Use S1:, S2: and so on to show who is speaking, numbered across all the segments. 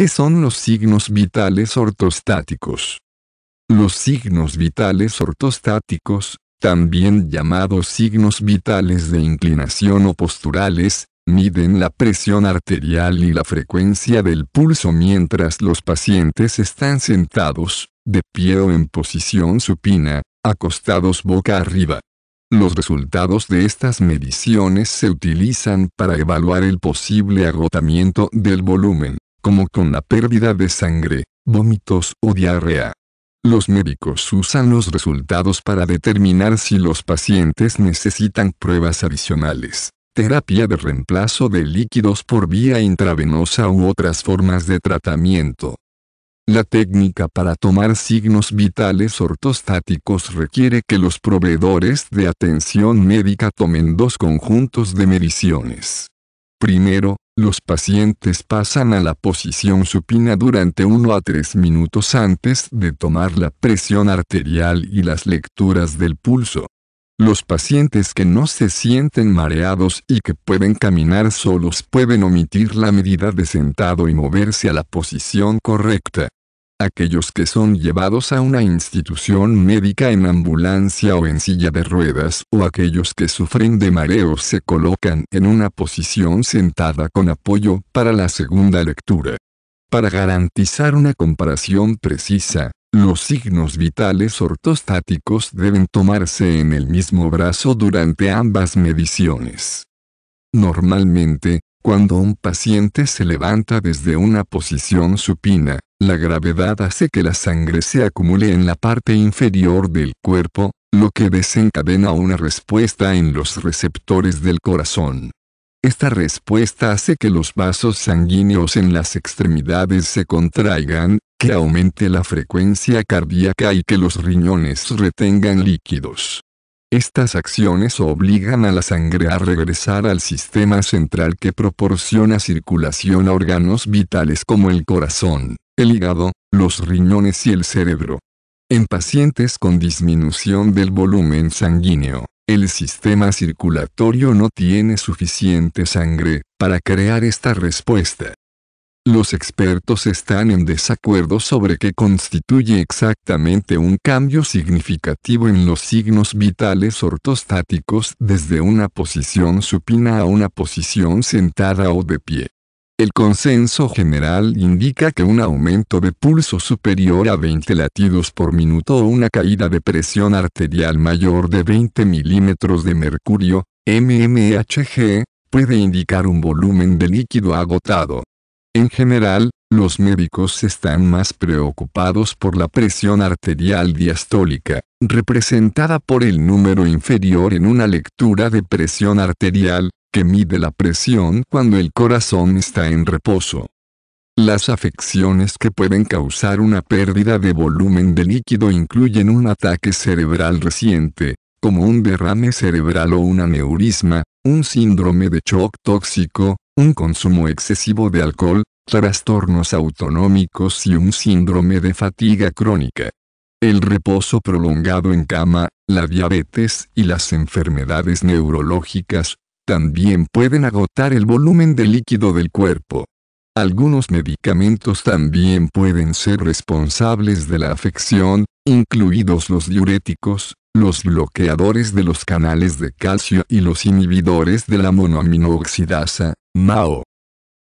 S1: ¿Qué son los signos vitales ortostáticos? Los signos vitales ortostáticos, también llamados signos vitales de inclinación o posturales, miden la presión arterial y la frecuencia del pulso mientras los pacientes están sentados, de pie o en posición supina, acostados boca arriba. Los resultados de estas mediciones se utilizan para evaluar el posible agotamiento del volumen, como con la pérdida de sangre, vómitos o diarrea. Los médicos usan los resultados para determinar si los pacientes necesitan pruebas adicionales, terapia de reemplazo de líquidos por vía intravenosa u otras formas de tratamiento. La técnica para tomar signos vitales ortostáticos requiere que los proveedores de atención médica tomen dos conjuntos de mediciones. Primero, los pacientes pasan a la posición supina durante 1 a 3 minutos antes de tomar la presión arterial y las lecturas del pulso. Los pacientes que no se sienten mareados y que pueden caminar solos pueden omitir la medida de sentado y moverse a la posición correcta. Aquellos que son llevados a una institución médica en ambulancia o en silla de ruedas o aquellos que sufren de mareos se colocan en una posición sentada con apoyo para la segunda lectura. Para garantizar una comparación precisa, los signos vitales ortostáticos deben tomarse en el mismo brazo durante ambas mediciones. Normalmente, cuando un paciente se levanta desde una posición supina, la gravedad hace que la sangre se acumule en la parte inferior del cuerpo, lo que desencadena una respuesta en los receptores del corazón. Esta respuesta hace que los vasos sanguíneos en las extremidades se contraigan, que aumente la frecuencia cardíaca y que los riñones retengan líquidos. Estas acciones obligan a la sangre a regresar al sistema central que proporciona circulación a órganos vitales como el corazón, el hígado, los riñones y el cerebro. En pacientes con disminución del volumen sanguíneo, el sistema circulatorio no tiene suficiente sangre para crear esta respuesta. Los expertos están en desacuerdo sobre qué constituye exactamente un cambio significativo en los signos vitales ortostáticos desde una posición supina a una posición sentada o de pie. El consenso general indica que un aumento de pulso superior a 20 latidos por minuto o una caída de presión arterial mayor de 20 milímetros de mercurio, mmHg, puede indicar un volumen de líquido agotado. En general, los médicos están más preocupados por la presión arterial diastólica, representada por el número inferior en una lectura de presión arterial, que mide la presión cuando el corazón está en reposo. Las afecciones que pueden causar una pérdida de volumen de líquido incluyen un ataque cerebral reciente, como un derrame cerebral o un aneurisma, un síndrome de shock tóxico, un consumo excesivo de alcohol, trastornos autonómicos y un síndrome de fatiga crónica. El reposo prolongado en cama, la diabetes y las enfermedades neurológicas, también pueden agotar el volumen de líquido del cuerpo. Algunos medicamentos también pueden ser responsables de la afección, incluidos los diuréticos, los bloqueadores de los canales de calcio y los inhibidores de la monoaminooxidasa, MAO.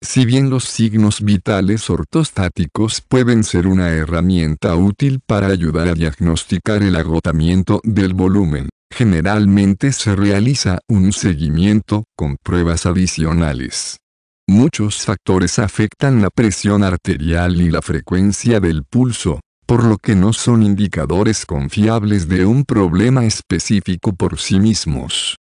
S1: Si bien los signos vitales ortostáticos pueden ser una herramienta útil para ayudar a diagnosticar el agotamiento del volumen, generalmente se realiza un seguimiento con pruebas adicionales. Muchos factores afectan la presión arterial y la frecuencia del pulso, por lo que no son indicadores confiables de un problema específico por sí mismos.